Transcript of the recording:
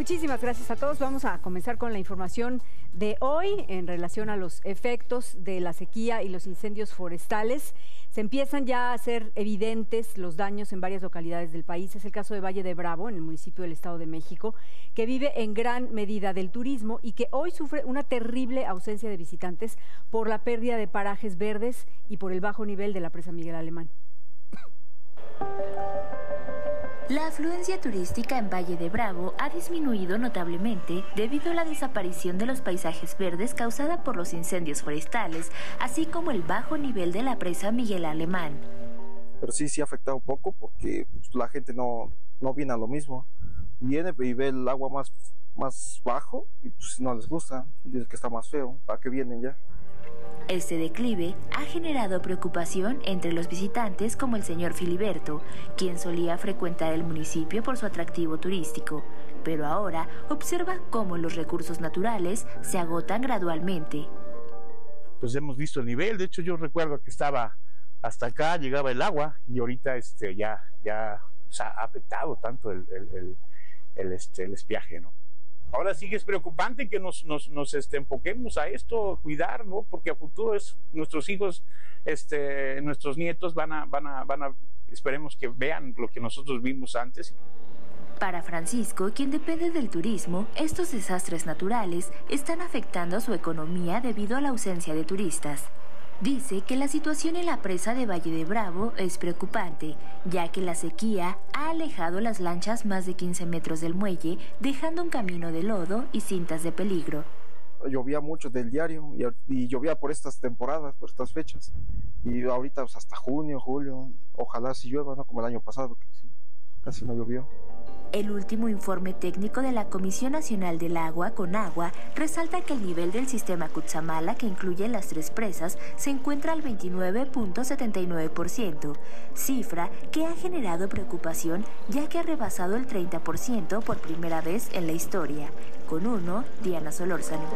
Muchísimas gracias a todos. Vamos a comenzar con la información de hoy en relación a los efectos de la sequía y los incendios forestales. Se empiezan ya a hacer evidentes los daños en varias localidades del país. Es el caso de Valle de Bravo, en el municipio del Estado de México, que vive en gran medida del turismo y que hoy sufre una terrible ausencia de visitantes por la pérdida de parajes verdes y por el bajo nivel de la presa Miguel Alemán. La afluencia turística en Valle de Bravo ha disminuido notablemente debido a la desaparición de los paisajes verdes causada por los incendios forestales, así como el bajo nivel de la presa Miguel Alemán. Pero sí, sí ha afectado un poco porque pues, la gente no, no viene a lo mismo. Viene y ve el agua más, más bajo y pues no les gusta, dicen que está más feo, ¿para qué vienen ya? Este declive ha generado preocupación entre los visitantes como el señor Filiberto, quien solía frecuentar el municipio por su atractivo turístico, pero ahora observa cómo los recursos naturales se agotan gradualmente. Pues hemos visto el nivel, de hecho yo recuerdo que estaba hasta acá, llegaba el agua y ahorita este, ya, ya ha afectado tanto el, el, el, este, espiaje, ¿no? Ahora sí que es preocupante que nos, nos, nos este, enfoquemos a esto, cuidar, ¿no? Porque a futuro es nuestros hijos, este, nuestros nietos van a, van a, van a, esperemos que vean lo que nosotros vimos antes. Para Francisco, quien depende del turismo, estos desastres naturales están afectando a su economía debido a la ausencia de turistas. Dice que la situación en la presa de Valle de Bravo es preocupante, ya que la sequía ha alejado las lanchas más de 15 metros del muelle, dejando un camino de lodo y cintas de peligro. Llovía mucho del diario y, llovía por estas temporadas, por estas fechas. Y ahorita pues, hasta junio, julio, ojalá si llueva, no como el año pasado, que sí, casi no llovió. El último informe técnico de la Comisión Nacional del Agua, con agua, resalta que el nivel del sistema Cutzamala, que incluye las tres presas, se encuentra al 29.79%, cifra que ha generado preocupación ya que ha rebasado el 30% por primera vez en la historia. Con uno, Diana Solórzano.